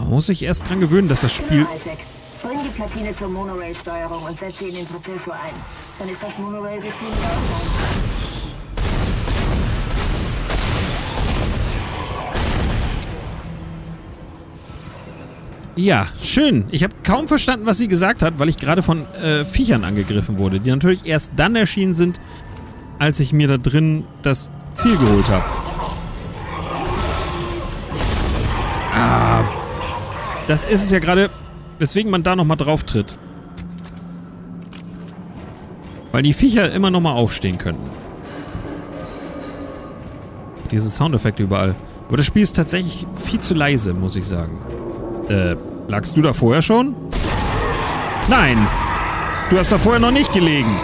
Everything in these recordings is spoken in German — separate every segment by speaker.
Speaker 1: Man muss sich erst dran gewöhnen, dass das Spiel...
Speaker 2: Isaac, bring die Platine zur Monorail-Steuerung und setze sie in den Prozessor ein. Dann ist das Monorail-System.
Speaker 1: Ja, schön. Ich habe kaum verstanden, was sie gesagt hat, weil ich gerade von äh, Viechern angegriffen wurde, die natürlich erst dann erschienen sind, als ich mir da drin das Ziel geholt habe. Das ist es ja gerade, weswegen man da nochmal drauf tritt. Weil die Viecher immer nochmal aufstehen könnten. Diese Soundeffekte überall. Aber das Spiel ist tatsächlich viel zu leise, muss ich sagen. Äh, lagst du da vorher schon? Nein! Du hast da vorher noch nicht gelegen.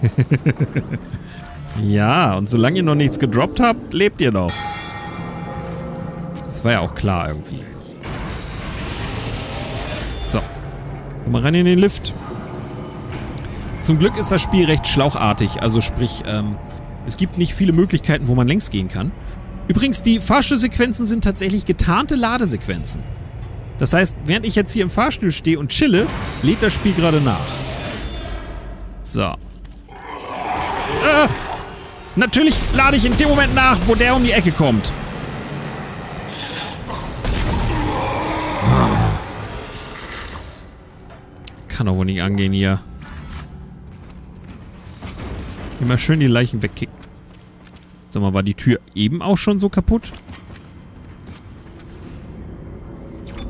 Speaker 1: ja, und solange ihr noch nichts gedroppt habt, lebt ihr noch. Das war ja auch klar irgendwie. So. Komm mal rein in den Lift. Zum Glück ist das Spiel recht schlauchartig. Also sprich, ähm, es gibt nicht viele Möglichkeiten, wo man längs gehen kann. Übrigens, die Fahrstuhlsequenzen sind tatsächlich getarnte Ladesequenzen. Das heißt, während ich jetzt hier im Fahrstuhl stehe und chille, lädt das Spiel gerade nach. So. Äh, natürlich lade ich in dem Moment nach, wo der um die Ecke kommt. Kann doch wohl nicht angehen hier. Immer schön die Leichen wegkicken. Sag mal, war die Tür eben auch schon so kaputt?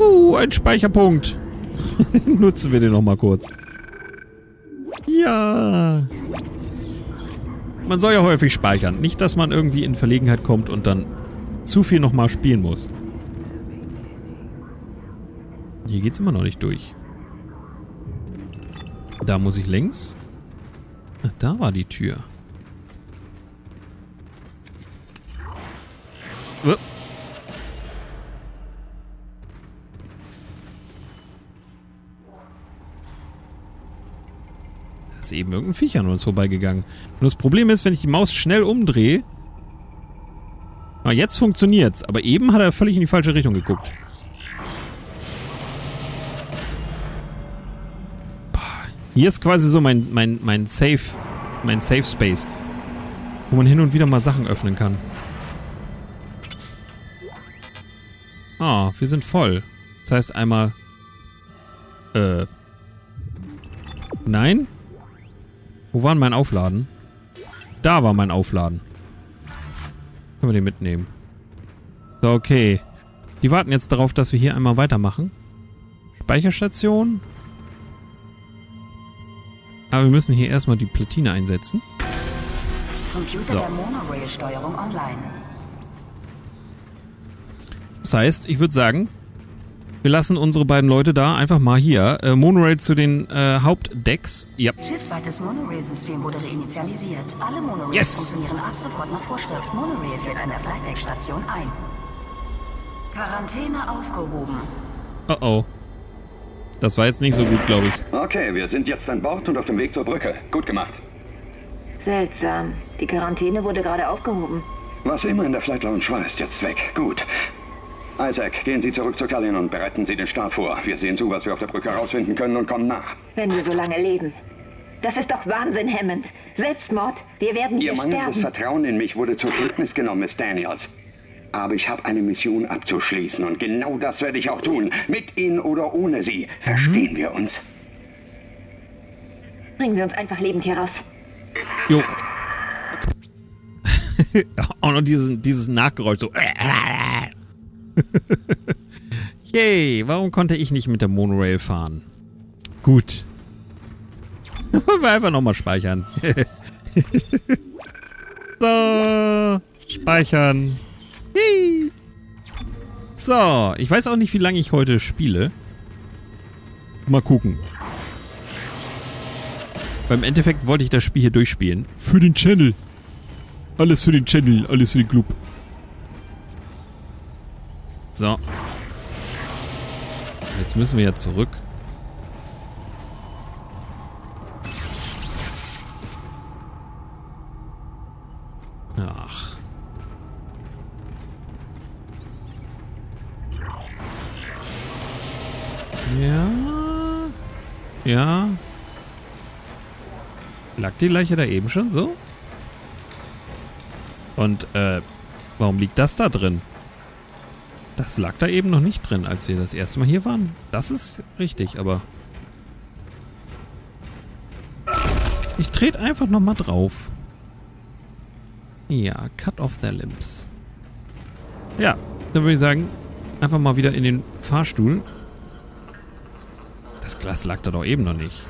Speaker 1: Uh, ein Speicherpunkt. Nutzen wir den nochmal kurz. Ja. Man soll ja häufig speichern. Nicht, dass man irgendwie in Verlegenheit kommt und dann zu viel nochmal spielen muss. Hier geht's immer noch nicht durch. Da muss ich längs. Ach, da war die Tür. Uh. Da ist eben irgendein Viech an uns vorbeigegangen. Und das Problem ist, wenn ich die Maus schnell umdrehe... Na, jetzt funktioniert's. Aber eben hat er völlig in die falsche Richtung geguckt. Hier ist quasi so mein, mein, mein Safe, mein Safe Space. Wo man hin und wieder mal Sachen öffnen kann. Ah, wir sind voll. Das heißt einmal... Äh... Nein? Wo war denn mein Aufladen? Da war mein Aufladen. Können wir den mitnehmen. So, okay. Die warten jetzt darauf, dass wir hier einmal weitermachen. Speicherstation. Aber wir müssen hier erstmal die Platine einsetzen.
Speaker 3: Computer
Speaker 1: So.
Speaker 3: der Monorail-Steuerung online.
Speaker 1: Das heißt, ich würde sagen, wir lassen unsere beiden Leute da einfach mal hier. Äh, Monorail zu den äh, Hauptdecks. Ja.
Speaker 3: Schiffsweites Monorail-System wurde reinitialisiert. Alle Monorails
Speaker 1: Yes!
Speaker 3: funktionieren ab sofort nach Vorschrift. Monorail führt an der Flightdeck-Station ein. Quarantäne aufgehoben.
Speaker 1: Oh oh. Das war jetzt nicht so gut, glaube ich.
Speaker 4: Okay, wir sind jetzt an Bord und auf dem Weg zur Brücke. Gut gemacht.
Speaker 2: Seltsam. Die Quarantäne wurde gerade aufgehoben.
Speaker 4: Was immer in der Flight Lounge war, ist jetzt weg. Gut. Isaac, gehen Sie zurück zur Kalin und bereiten Sie den Start vor. Wir sehen zu, was wir auf der Brücke herausfinden können und kommen nach.
Speaker 2: Wenn wir so lange leben. Das ist doch Wahnsinn, Hammond. Selbstmord. Wir werden
Speaker 4: Ihr
Speaker 2: hier
Speaker 4: mangelndes
Speaker 2: sterben.
Speaker 4: Vertrauen in mich wurde zur Kenntnis genommen, Miss Daniels. Aber ich habe eine Mission abzuschließen und genau das werde ich auch tun. Mit Ihnen oder ohne Sie. Verstehen wir uns?
Speaker 2: Bringen Sie uns einfach lebend hier raus.
Speaker 1: Jo. Auch noch diesen, dieses Nachgeräusch so. Yay, warum konnte ich nicht mit der Monorail fahren? Gut. Wollen wir einfach nochmal speichern. so, speichern. Hi. So, ich weiß auch nicht, wie lange ich heute spiele. Mal gucken. Beim Endeffekt wollte ich das Spiel hier durchspielen. Für den Channel. Alles für den Channel, alles für den Club. So. Jetzt müssen wir ja zurück. Ach. Ja. Lag die Leiche da eben schon so? Und, äh, warum liegt das da drin? Das lag da eben noch nicht drin, als wir das erste Mal hier waren. Das ist richtig, aber... Ich trete einfach nochmal drauf. Ja, cut off their limbs. Ja, dann würde ich sagen, einfach mal wieder in den Fahrstuhl. Das Glas lag da doch eben noch nicht.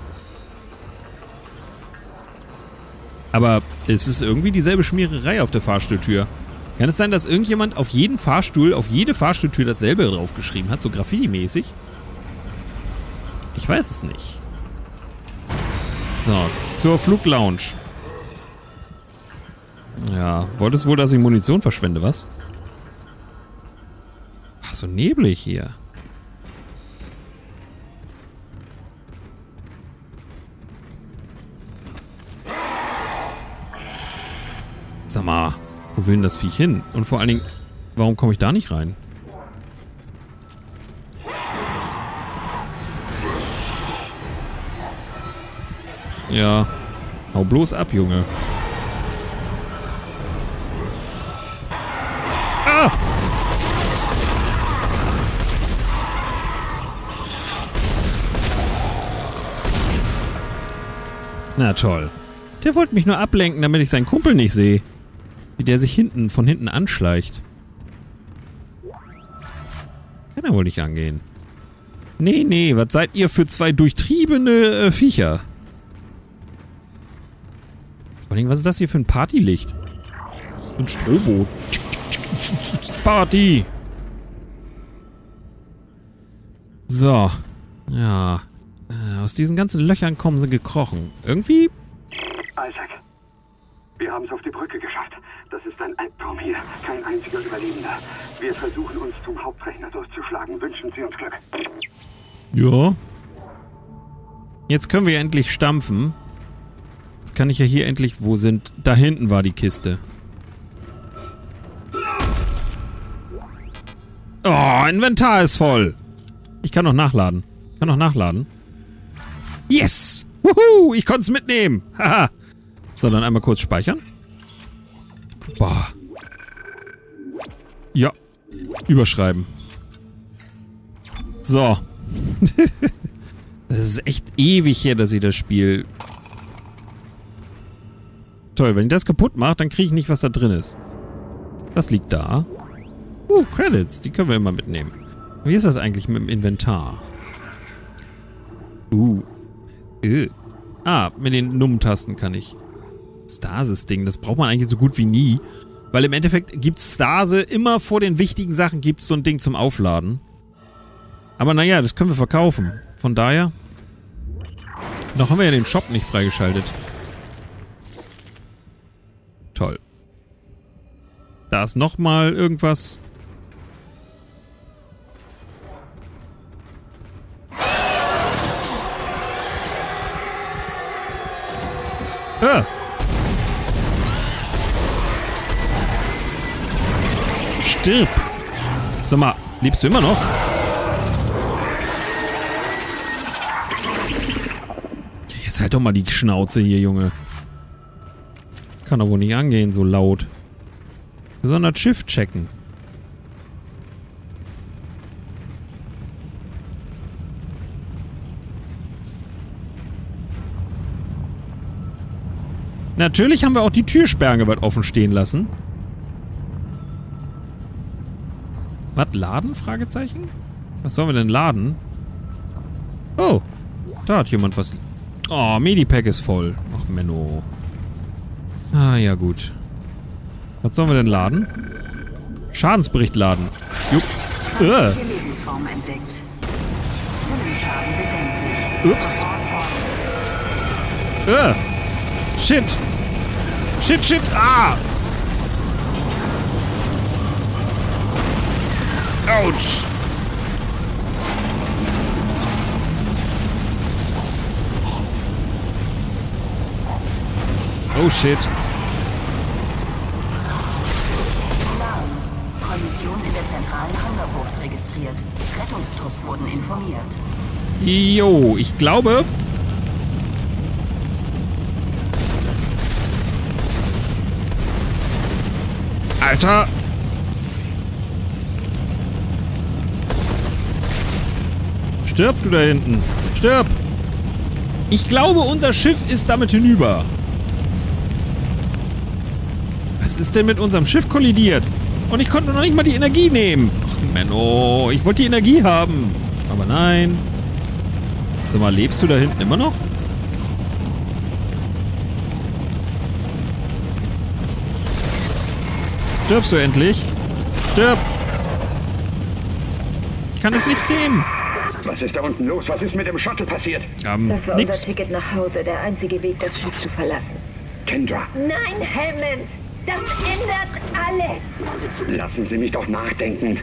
Speaker 1: Aber es ist irgendwie dieselbe Schmiererei auf der Fahrstuhltür. Kann es sein, dass irgendjemand auf jeden Fahrstuhl, auf jede Fahrstuhltür dasselbe draufgeschrieben hat, so Graffiti-mäßig? Ich weiß es nicht. So, zur Fluglounge. Ja, wolltest wohl, dass ich Munition verschwende, was? Ach, so neblig hier. Sag mal, wo will denn das Viech hin? Und vor allen Dingen, warum komme ich da nicht rein? Ja, hau bloß ab, Junge. Ah! Na toll. Der wollte mich nur ablenken, damit ich seinen Kumpel nicht sehe. Der sich hinten, von hinten anschleicht. Kann er wohl nicht angehen. Nee, nee, was seid ihr für zwei durchtriebene äh, Viecher? Vor allem, was ist das hier für ein Partylicht? Ein Strobo. Party! So. Ja. Äh, aus diesen ganzen Löchern kommen sie gekrochen. Irgendwie...
Speaker 4: Isaac, wir haben es auf die Brücke geschafft. Das ist ein Albtraum hier. Kein einziger Überlebender. Wir versuchen uns zum Hauptrechner durchzuschlagen. Wünschen Sie uns Glück.
Speaker 1: Ja. Jetzt können wir endlich stampfen. Jetzt kann ich ja hier endlich... Wo sind... Da hinten war die Kiste. Oh, Inventar ist voll. Ich kann noch nachladen. Ich kann noch nachladen. Yes! Wuhu! Ich konnte es mitnehmen. Haha. so, dann einmal kurz speichern. Boah. Ja. Überschreiben. So. das ist echt ewig her, dass ich das Spiel... Toll, wenn ich das kaputt mache, dann kriege ich nicht, was da drin ist. Was liegt da? Uh, Credits. Die können wir immer mitnehmen. Wie ist das eigentlich mit dem Inventar? Uh. Äh. Ah, mit den Nummtasten kann ich... Stasis-Ding, das braucht man eigentlich so gut wie nie. Weil im Endeffekt gibt Stase immer vor den wichtigen Sachen gibt so ein Ding zum Aufladen. Aber naja, das können wir verkaufen. Von daher... Noch haben wir ja den Shop nicht freigeschaltet. Toll. Da ist nochmal irgendwas. Ah. Stirb! Sag mal, lebst du immer noch? Jetzt halt doch mal die Schnauze hier, Junge. Kann doch wohl nicht angehen, so laut. Wir sollen das Schiff checken. Natürlich haben wir auch die Türsperre weit offen stehen lassen. Was, laden? Fragezeichen? Was sollen wir denn laden? Oh, da hat jemand was... Oh, Medipack ist voll. Ach, Menno. Ah, ja gut. Was sollen wir denn laden? Schadensbericht laden. Jupp. Äh. Ups. Äh. Shit. Shit, shit. Ah. Autsch. Oh shit.
Speaker 3: Explosion in der zentralen Hangarbucht registriert. Rettungstrupps wurden informiert.
Speaker 1: Jo, ich glaube... Alter! Stirb du da hinten! Stirb! Ich glaube, unser Schiff ist damit hinüber. Was ist denn mit unserem Schiff kollidiert? Und ich konnte noch nicht mal die Energie nehmen. Ach, Menno, ich wollte die Energie haben. Aber nein. Sag mal, lebst du da hinten immer noch? Stirbst du endlich? Stirb! Ich kann es nicht nehmen.
Speaker 4: Was ist da unten los? Was ist mit dem Shuttle passiert?
Speaker 1: Ähm,
Speaker 2: Das war
Speaker 1: nix.
Speaker 2: unser Ticket nach Hause, der einzige Weg, das Schiff zu verlassen.
Speaker 4: Kendra,
Speaker 2: Nein, Hammond! Das ändert alles!
Speaker 4: lassen Sie mich doch nachdenken.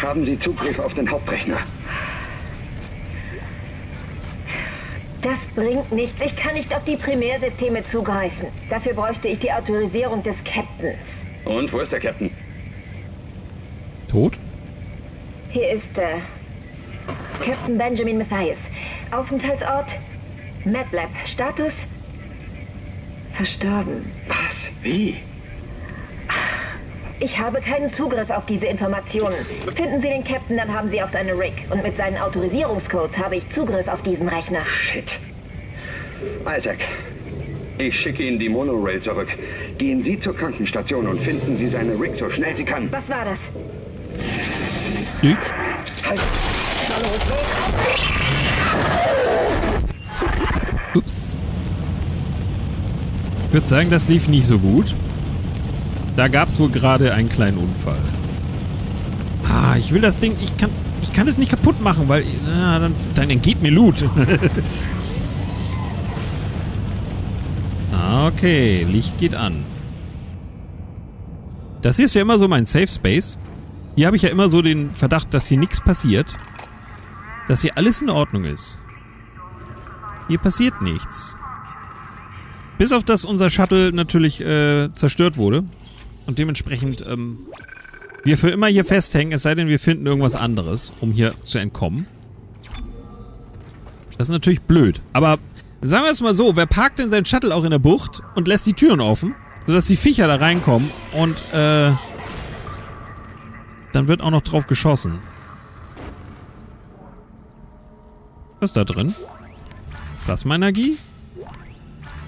Speaker 4: Haben Sie Zugriff auf den Hauptrechner?
Speaker 2: Das bringt nichts. Ich kann nicht auf die Primärsysteme zugreifen. Dafür bräuchte ich die Autorisierung des Captains.
Speaker 4: Und wo ist der Captain?
Speaker 1: Tot?
Speaker 2: Hier ist äh, Captain Benjamin Mathias. Aufenthaltsort MATLAB. Status verstorben.
Speaker 4: Was? Wie?
Speaker 2: Ich habe keinen Zugriff auf diese Informationen. Finden Sie den Captain, dann haben Sie auch seine Rig. Und mit seinen Autorisierungscodes habe ich Zugriff auf diesen Rechner.
Speaker 4: Shit. Isaac, ich schicke Ihnen die Monorail zurück. Gehen Sie zur Krankenstation und finden Sie seine Rig so schnell Sie kann.
Speaker 2: Was war das?
Speaker 1: Nichts. Ups. Ich würde sagen, das lief nicht so gut. Da gab es wohl gerade einen kleinen Unfall. Ah, ich will das Ding... Ich kann, ich kann es nicht kaputt machen, weil... Na, dann, dann entgeht mir Loot. Ah, okay, Licht geht an. Das hier ist ja immer so mein Safe Space. Hier habe ich ja immer so den Verdacht, dass hier nichts passiert. Dass hier alles in Ordnung ist. Hier passiert nichts. Bis auf dass unser Shuttle natürlich äh, zerstört wurde. Und dementsprechend ähm, wir für immer hier festhängen, es sei denn, wir finden irgendwas anderes, um hier zu entkommen. Das ist natürlich blöd. Aber sagen wir es mal so, wer parkt denn sein Shuttle auch in der Bucht und lässt die Türen offen, sodass die Viecher da reinkommen und äh, dann wird auch noch drauf geschossen. Was ist da drin? Plasmaenergie?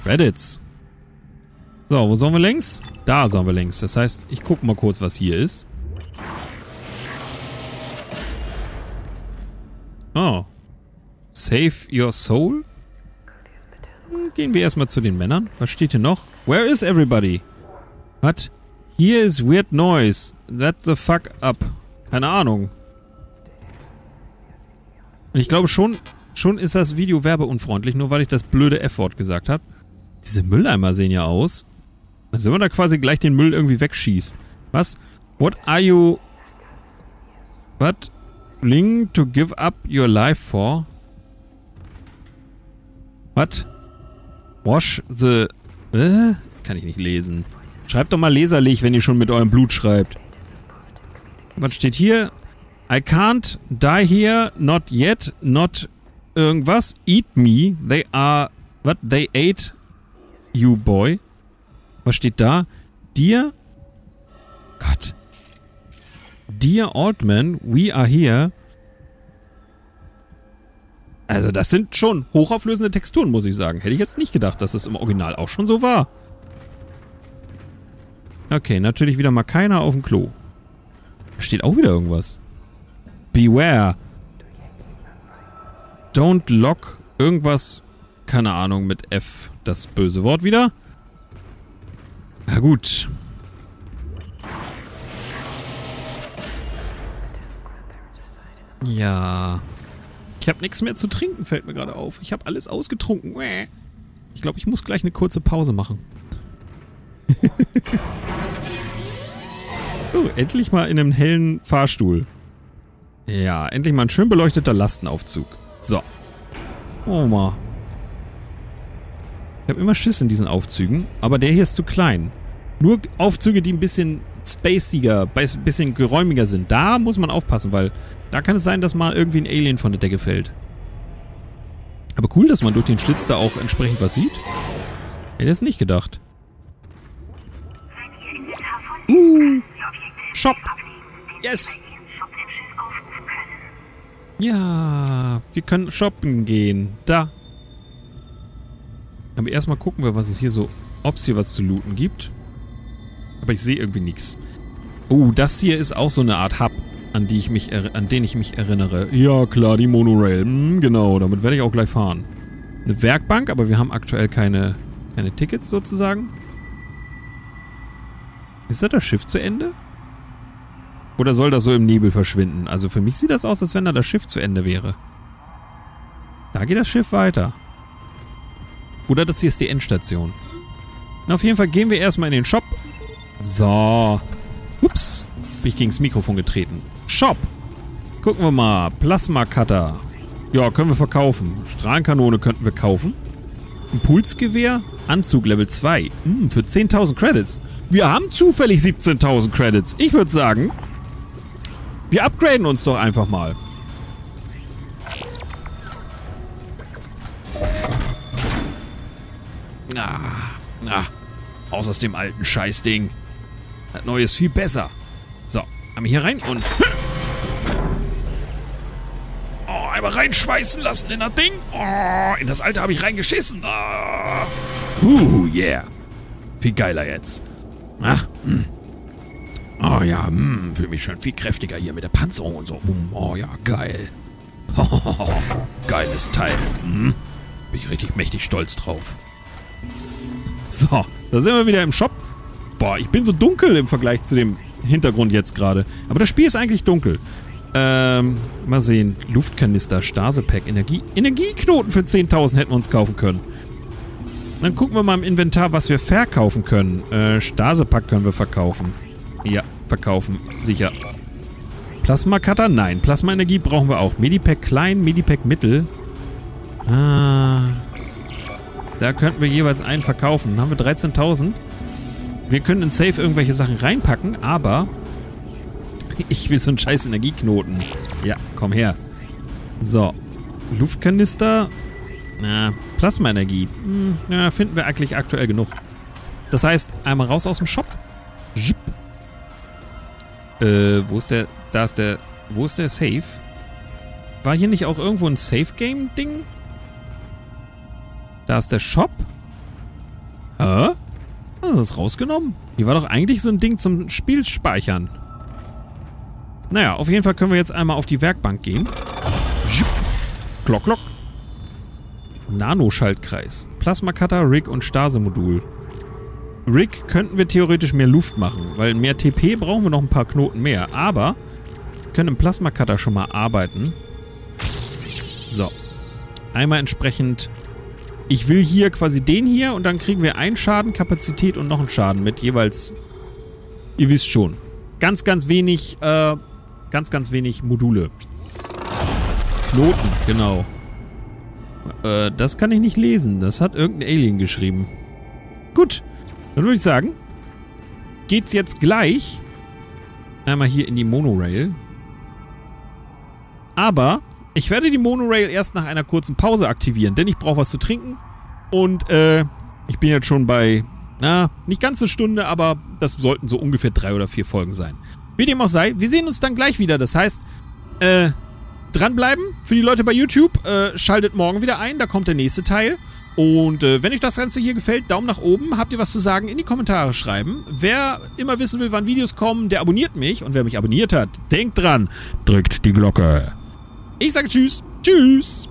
Speaker 1: Credits. So, wo sollen wir längs? Da sollen wir längs. Das heißt, ich gucke mal kurz, was hier ist. Oh. Save your soul? Gehen wir erstmal zu den Männern. Was steht hier noch? Where is everybody? What? Here is weird noise. That the fuck up. Keine Ahnung. Und ich glaube schon, schon ist das Video werbeunfreundlich, nur weil ich das blöde F-Wort gesagt habe. Diese Mülleimer sehen ja aus. Als wenn man da quasi gleich den Müll irgendwie wegschießt. Was? What are you... What? Willing to give up your life for? What? Wash the... Äh? Kann ich nicht lesen. Schreibt doch mal leserlich, wenn ihr schon mit eurem Blut schreibt. Was steht hier? I can't die here, not yet, not irgendwas. Eat me. They are... What? They ate you, boy. Was steht da? Dear... Gott. Dear old man, we are here. Also das sind schon hochauflösende Texturen, muss ich sagen. Hätte ich jetzt nicht gedacht, dass das im Original auch schon so war. Okay, natürlich wieder mal keiner auf dem Klo. Da steht auch wieder irgendwas. Beware. Don't lock. Irgendwas. Keine Ahnung, mit F. Das böse Wort wieder. Na gut. Ja. Ich habe nichts mehr zu trinken, fällt mir gerade auf. Ich habe alles ausgetrunken. Ich glaube, ich muss gleich eine kurze Pause machen. Oh, endlich mal in einem hellen Fahrstuhl. Ja, endlich mal ein schön beleuchteter Lastenaufzug. So. Oh mal. Ich habe immer Schiss in diesen Aufzügen, aber der hier ist zu klein. Nur Aufzüge, die ein bisschen spaciger, beis- bisschen geräumiger sind. Da muss man aufpassen, weil da kann es sein, dass mal irgendwie ein Alien von der Decke fällt. Aber cool, dass man durch den Schlitz da auch entsprechend was sieht. Hätte es nicht gedacht. Uh, Shop. Yes. Ja, wir können shoppen gehen. Da. Aber erstmal gucken wir, was es hier so, ob es hier was zu looten gibt. Aber ich sehe irgendwie nichts. Oh, das hier ist auch so eine Art Hub, an, die ich mich an den ich mich erinnere. Ja, klar, die Monorail. Hm, genau, damit werde ich auch gleich fahren. Eine Werkbank, aber wir haben aktuell keine, keine Tickets sozusagen. Ist da das Schiff zu Ende? Oder soll das so im Nebel verschwinden? Also für mich sieht das aus, als wenn da das Schiff zu Ende wäre. Da geht das Schiff weiter. Oder das hier ist die Endstation. Na, auf jeden Fall gehen wir erstmal in den Shop. So. Ups. Bin ich gegen das Mikrofon getreten. Shop. Gucken wir mal. Plasma Cutter. Ja, können wir verkaufen. Strahlenkanone könnten wir kaufen. Impulsgewehr. Anzug Level 2. Hm, für 10.000 Credits. Wir haben zufällig 17.000 Credits. Ich würde sagen, wir upgraden uns doch einfach mal. Ah, na, aus aus dem alten Scheißding. Das neue ist viel besser. So, einmal hier rein und... reinschweißen lassen in das Ding. Oh, in das alte habe ich reingeschissen. Ah. Uh, yeah. Viel geiler jetzt. Ach, hm. Oh ja, hm, fühle mich schon viel kräftiger hier mit der Panzerung und so. Hm, Oh ja, geil. Geiles Teil. Hm. Bin ich richtig mächtig stolz drauf. So, da sind wir wieder im Shop. Boah, ich bin so dunkel im Vergleich zu dem Hintergrund jetzt gerade. Aber das Spiel ist eigentlich dunkel. Ähm, mal sehen. Luftkanister, Stasepack, Energie. Energieknoten für 10.000 hätten wir uns kaufen können. Dann gucken wir mal im Inventar, was wir verkaufen können. Äh, Stasepack können wir verkaufen. Ja, verkaufen. Sicher. Plasma-Cutter? Nein. Plasma-Energie brauchen wir auch. Medipack klein, Medipack mittel. Ah. Da könnten wir jeweils einen verkaufen. Dann haben wir 13.000. Wir können in Safe irgendwelche Sachen reinpacken, aber... Ich will so einen scheiß Energieknoten. Ja, komm her. So. Luftkanister. Na, Plasmaenergie. Hm, ja, finden wir eigentlich aktuell genug. Das heißt, einmal raus aus dem Shop. Zip. Äh, wo ist der... Da ist der... Wo ist der Safe? War hier nicht auch irgendwo ein Safe-Game-Ding? Da ist der Shop. Hä? Hast du das rausgenommen? Hier war doch eigentlich so ein Ding zum Spielspeichern. Naja, auf jeden Fall können wir jetzt einmal auf die Werkbank gehen. Glock, glock. Nanoschaltkreis. Plasma-Cutter, Rig und Stase-Modul. Rig könnten wir theoretisch mehr Luft machen, weil mehr TP brauchen wir noch ein paar Knoten mehr. Aber wir können im Plasma-Cutter schon mal arbeiten. So. Einmal entsprechend... Ich will hier quasi den hier und dann kriegen wir einen Schaden, Kapazität und noch einen Schaden mit jeweils... Ihr wisst schon. Ganz, ganz wenig, äh, ganz, ganz wenig Module. Knoten, genau. Äh, das kann ich nicht lesen. Das hat irgendein Alien geschrieben. Gut. Dann würde ich sagen, geht's jetzt gleich einmal hier in die Monorail. Aber ich werde die Monorail erst nach einer kurzen Pause aktivieren, denn ich brauche was zu trinken. Und äh, ich bin jetzt schon bei, na, nicht ganz eine Stunde, aber das sollten so ungefähr drei oder vier Folgen sein. Wie dem auch sei, wir sehen uns dann gleich wieder. Das heißt, äh, dranbleiben für die Leute bei YouTube. Äh, schaltet morgen wieder ein, da kommt der nächste Teil. Und äh, wenn euch das Ganze hier gefällt, Daumen nach oben. Habt ihr was zu sagen, in die Kommentare schreiben. Wer immer wissen will, wann Videos kommen, der abonniert mich. Und wer mich abonniert hat, denkt dran, drückt die Glocke. Ich sage Tschüss. Tschüss.